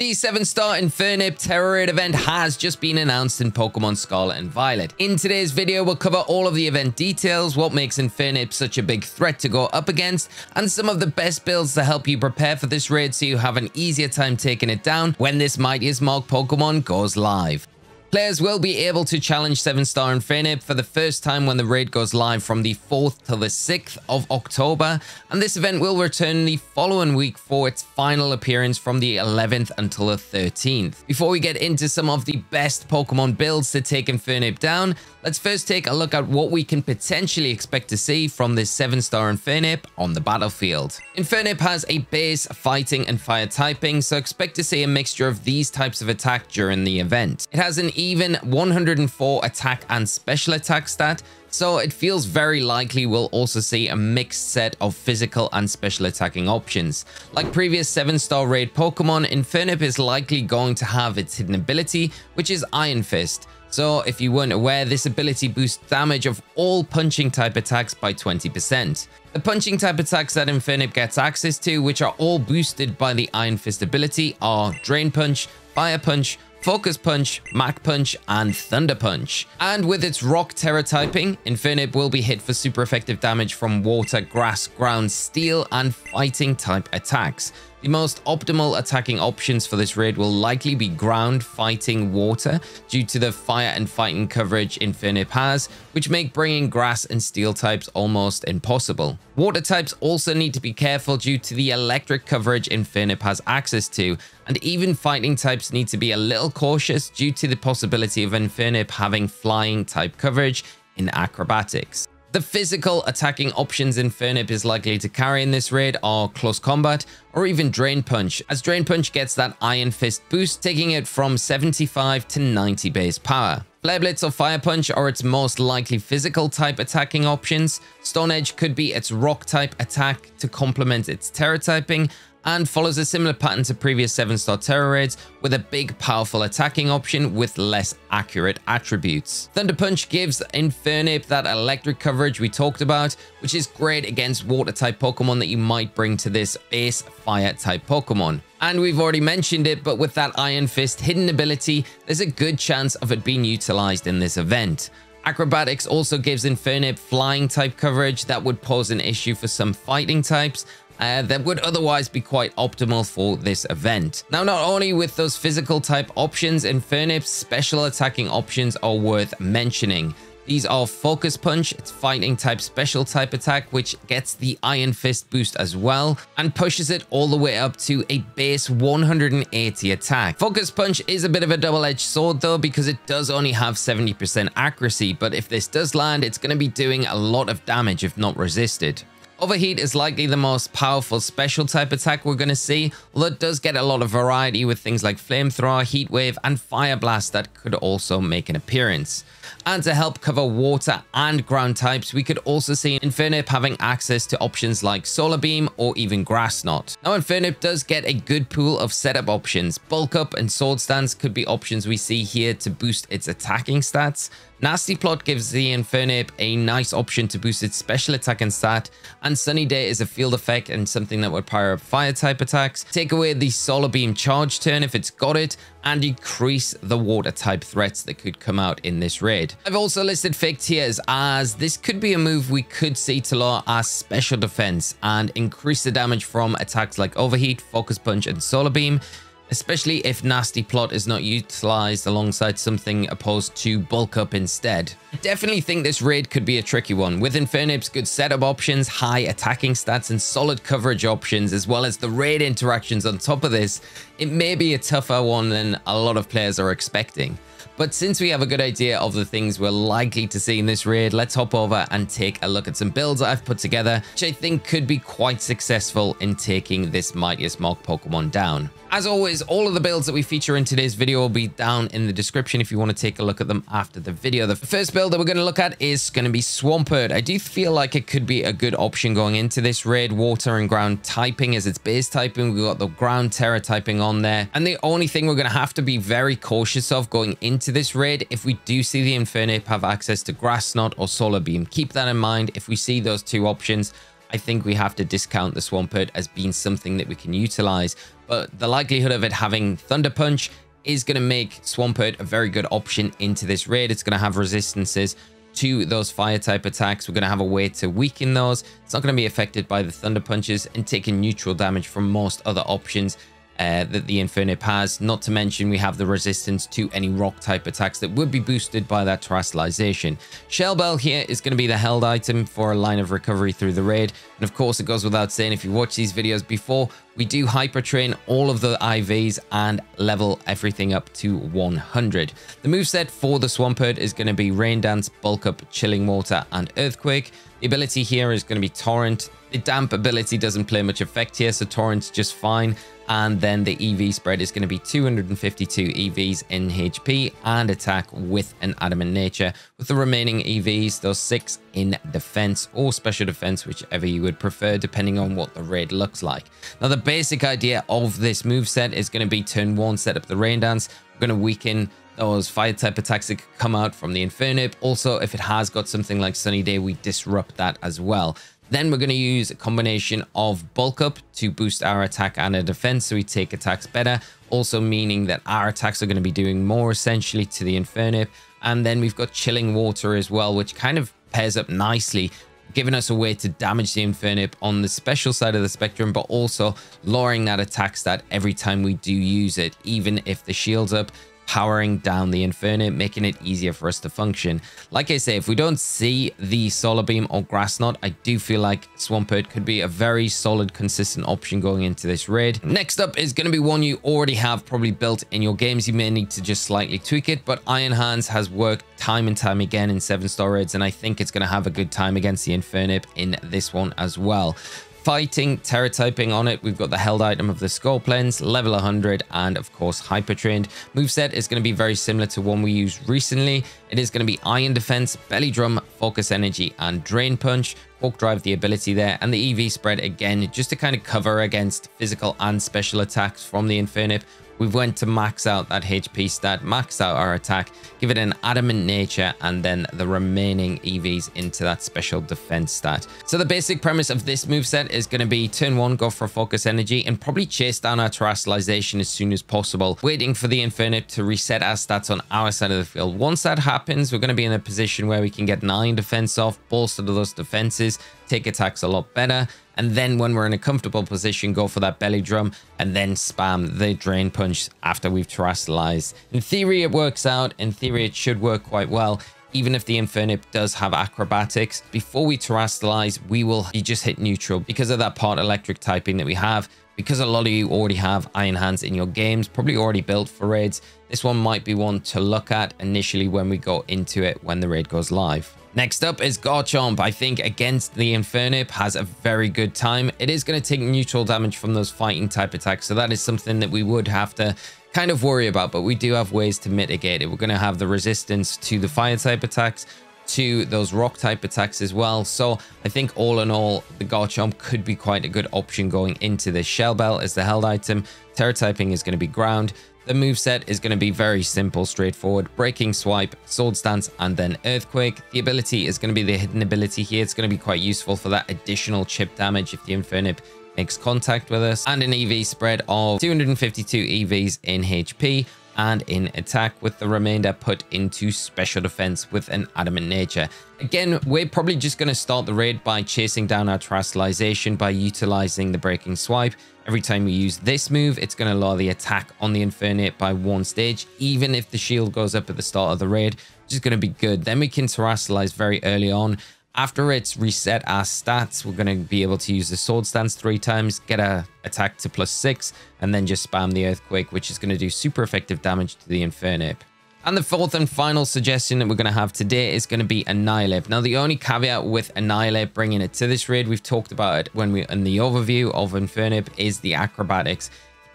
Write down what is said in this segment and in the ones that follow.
The 7-star Infernape Tera Raid event has just been announced in Pokemon Scarlet and Violet. In today's video, we'll cover all of the event details, what makes Infernape such a big threat to go up against, and some of the best builds to help you prepare for this raid so you have an easier time taking it down when this Mightiest Mark Pokemon goes live. Players will be able to challenge 7-star Infernape for the first time when the raid goes live from the 4th to the 6th of October, and this event will return the following week for its final appearance from the 11th until the 13th. Before we get into some of the best Pokemon builds to take Infernape down, let's first take a look at what we can potentially expect to see from this 7-star Infernape on the battlefield. Infernape has a base, fighting, and fire typing, so expect to see a mixture of these types of attack during the event. It has an even 104 attack and special attack stat, so it feels very likely we'll also see a mixed set of physical and special attacking options. Like previous 7-star raid Pokemon, Infernape is likely going to have its hidden ability, which is Iron Fist. So if you weren't aware, this ability boosts damage of all punching type attacks by 20%. The punching type attacks that Infernape gets access to, which are all boosted by the Iron Fist ability, are Drain Punch, Fire Punch, Focus Punch, Mach Punch, and Thunder Punch. And with its Rock Tera typing, Infernape will be hit for super effective damage from Water, Grass, Ground, Steel, and Fighting type attacks. The most optimal attacking options for this raid will likely be ground, fighting, water, due to the fire and fighting coverage Infernape has, which make bringing grass and steel types almost impossible. Water types also need to be careful due to the electric coverage Infernape has access to, and even fighting types need to be a little cautious due to the possibility of Infernape having flying type coverage in acrobatics. The physical attacking options Infernape is likely to carry in this raid are Close Combat or even Drain Punch, as Drain Punch gets that Iron Fist boost, taking it from 75 to 90 base power. Flare Blitz or Fire Punch are its most likely physical type attacking options. Stone Edge could be its rock type attack to complement its Tera typing, and follows a similar pattern to previous 7-star tera raids with a big powerful attacking option with less accurate attributes. Thunder Punch gives Infernape that electric coverage we talked about, which is great against water type Pokemon that you might bring to this base fire type Pokemon. And we've already mentioned it, but with that Iron Fist hidden ability, there's a good chance of it being utilized in this event. Acrobatics also gives Infernape flying type coverage that would pose an issue for some fighting types, uh, that would otherwise be quite optimal for this event. Now, not only with those physical type options, Infernape's special attacking options are worth mentioning. These are Focus Punch, its fighting type special type attack, which gets the Iron Fist boost as well, and pushes it all the way up to a base 180 attack. Focus Punch is a bit of a double-edged sword though, because it does only have 70% accuracy, but if this does land, it's going to be doing a lot of damage if not resisted. Overheat is likely the most powerful special type attack we're going to see, although it does get a lot of variety with things like Flamethrower, Heat Wave, and Fire Blast that could also make an appearance. And to help cover water and ground types, we could also see Infernape having access to options like Solar Beam or even Grass Knot. Now Infernape does get a good pool of setup options. Bulk Up and Swords Dance could be options we see here to boost its attacking stats. Nasty Plot gives the Infernape a nice option to boost its special attack and stat, and Sunny Day is a field effect and something that would power up fire type attacks. Take away the Solar Beam charge turn if it's got it, and increase the water type threats that could come out in this raid. I've also listed fake tears as this could be a move we could see to lower our special defense and increase the damage from attacks like overheat, focus punch, and solar beam especially if Nasty Plot is not utilized alongside something opposed to Bulk Up instead. Definitely think this raid could be a tricky one, with Infernape's good setup options, high attacking stats, and solid coverage options, as well as the raid interactions on top of this, it may be a tougher one than a lot of players are expecting. But since we have a good idea of the things we're likely to see in this raid, let's hop over and take a look at some builds I've put together, which I think could be quite successful in taking this Mightiest Mark Pokemon down. As always, all of the builds that we feature in today's video will be down in the description if you want to take a look at them after the video. The first build that we're going to look at is going to be Swampert. I do feel like it could be a good option going into this raid. Water and ground typing as its base typing. We've got the ground Tera typing on there. And the only thing we're going to have to be very cautious of going into this raid, if we do see the Infernape have access to Grass Knot or Solar Beam, keep that in mind. If we see those two options, I think we have to discount the Swampert as being something that we can utilize. But the likelihood of it having Thunder Punch is going to make Swampert a very good option into this raid. It's going to have resistances to those fire type attacks. We're going to have a way to weaken those. It's not going to be affected by the thunder punches and taking neutral damage from most other options uh, that the Infernape has. Not to mention we have the resistance to any rock type attacks that would be boosted by that terastallization. Shell Bell here is going to be the held item for a line of recovery through the raid. And of course, it goes without saying, if you watch these videos before, we do hyper train all of the IVs and level everything up to 100. The moveset for the Swampert is going to be Rain Dance, Bulk Up, Chilling Water, and Earthquake. The ability here is going to be Torrent. The Damp ability doesn't play much effect here, so Torrent's just fine and then the EV spread is going to be 252 EVs in HP and attack with an adamant nature, with the remaining EVs, those six in defense or special defense, whichever you would prefer, depending on what the raid looks like. Now, the basic idea of this move set is going to be turn one, set up the rain dance. We're going to weaken those fire type attacks that come out from the Infernape. Also, if it has got something like Sunny Day, we disrupt that as well. Then we're going to use a combination of bulk up to boost our attack and our defense so we take attacks better. Also meaning that our attacks are going to be doing more essentially to the Infernape. And then we've got chilling water as well, which kind of pairs up nicely giving us a way to damage the Infernape on the special side of the spectrum, but also lowering that attack stat every time we do use it, even if the shield's up powering down the Infernape, making it easier for us to function. Like I say, if we don't see the Solar Beam or Grass Knot, I do feel like Swampert could be a very solid, consistent option going into this raid. Next up is going to be one you already have probably built in your games. You may need to just slightly tweak it, but Iron Hands has worked time and time again in 7-star raids, and I think it's going to have a good time against the Infernape in this one as well fighting, Tera typing on it. We've got the held item of the Scope Lens, level 100, and of course Hyper Trained. Moveset is going to be very similar to one we used recently. It is going to be Iron Defense, Belly Drum, Focus Energy, and Drain Punch. Quark Drive the ability there, and the EV spread again, just to kind of cover against physical and special attacks from the Infernape we went to max out that HP stat, max out our attack, give it an adamant nature, and then the remaining EVs into that special defense stat. So the basic premise of this move set is going to be turn one, go for focus energy, and probably chase down our terastallization as soon as possible, waiting for the Infernape to reset our stats on our side of the field. Once that happens, we're going to be in a position where we can get iron defense off, bolster those defenses, take attacks a lot better, and then when we're in a comfortable position, go for that belly drum and then spam the drain punch after we've terastallized. In theory, it works out. In theory, it should work quite well. Even if the Infernape does have acrobatics, before we terastallize, we will just hit neutral because of that part electric typing that we have. Because a lot of you already have Iron Hands in your games, probably already built for raids, this one might be one to look at initially when we go into it when the raid goes live. Next up is Garchomp. I think against the Infernape has a very good time. It is going to take neutral damage from those fighting type attacks. So that is something that we would have to kind of worry about. But we do have ways to mitigate it. We're going to have the resistance to the fire type attacks to those rock type attacks as well. So I think all in all, the Garchomp could be quite a good option going into this. Shell Bell as the held item. Tera typing is going to be ground. The move set is going to be very simple, straightforward. Breaking Swipe, Swords Dance, and then Earthquake. The ability is going to be the hidden ability here. It's going to be quite useful for that additional chip damage if the Infernape makes contact with us. And an EV spread of 252 EVs in HP and in attack with the remainder put into special defense with an adamant nature. Again, we're probably just going to start the raid by chasing down our terastallization by utilizing the breaking swipe. Every time we use this move, it's going to lower the attack on the Infernape by one stage, even if the shield goes up at the start of the raid, which is going to be good. Then we can terastallize very early on after it's reset our stats, we're going to be able to use the swords dance three times, get a attack to plus six, and then just spam the earthquake, which is going to do super effective damage to the Infernape. And the fourth and final suggestion that we're going to have today is going to be Annihilape. Now, the only caveat with Annihilape bringing it to this raid, we've talked about it when we in the overview of Infernape, is the acrobatics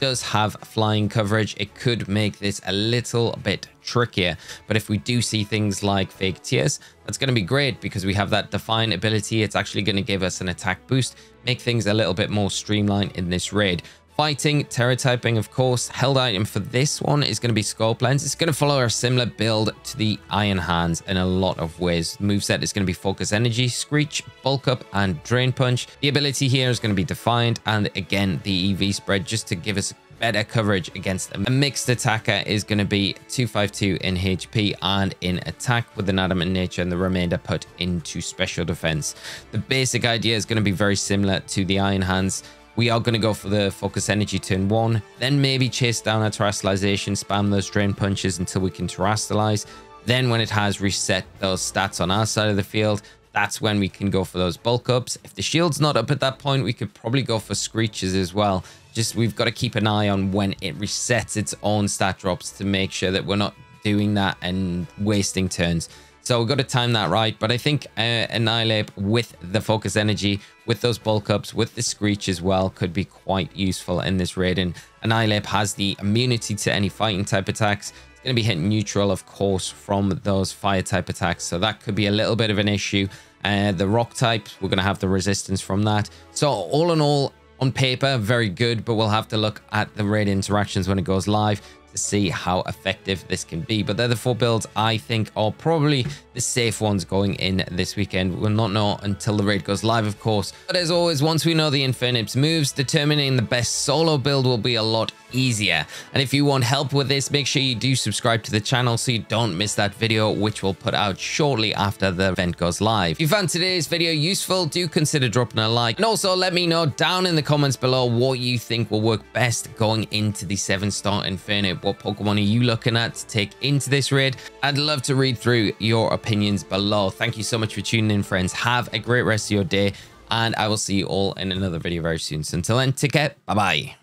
does have flying coverage, it could make this a little bit trickier. But if we do see things like fake tears, that's going to be great because we have that Defiant ability. It's actually going to give us an attack boost, make things a little bit more streamlined in this raid. Fighting, Tera typing, of course. Held item for this one is going to be Scope Lens. It's going to follow a similar build to the Iron Hands in a lot of ways. Moveset is going to be Focus Energy, Screech, Bulk Up, and Drain Punch. The ability here is going to be Defiant, and again, the EV spread just to give us better coverage against them. A mixed attacker is going to be 252 in HP and in attack with an adamant nature and the remainder put into special defense. The basic idea is going to be very similar to the Iron Hands. We are going to go for the focus energy turn one, then maybe chase down our terastallization, spam those drain punches until we can terastallize. Then when it has reset those stats on our side of the field, that's when we can go for those bulk ups. If the shield's not up at that point, we could probably go for screeches as well. Just we've got to keep an eye on when it resets its own stat drops to make sure that we're not doing that and wasting turns. So we've got to time that right. But I think uh, Annihilape with the focus energy, with those bulk ups, with the screech as well, could be quite useful in this raid. And Annihilape has the immunity to any fighting type attacks. It's going to be hitting neutral, of course, from those fire type attacks. So that could be a little bit of an issue. Uh, the rock type, we're going to have the resistance from that. So all in all, on paper, very good, but we'll have to look at the raid interactions when it goes live to see how effective this can be. But they're the four builds I think are probably the safe ones going in this weekend. We'll not know until the raid goes live, of course. But as always, once we know the Infernape's moves, determining the best solo build will be a lot easier. And if you want help with this, make sure you do subscribe to the channel so you don't miss that video, which we'll put out shortly after the event goes live. If you found today's video useful, do consider dropping a like. And also let me know down in the comments below what you think will work best going into the 7-star Infernape. What Pokemon are you looking at to take into this raid? I'd love to read through your opinions below. Thank you so much for tuning in, friends. Have a great rest of your day, and I will see you all in another video very soon. So until then, take care. Bye-bye.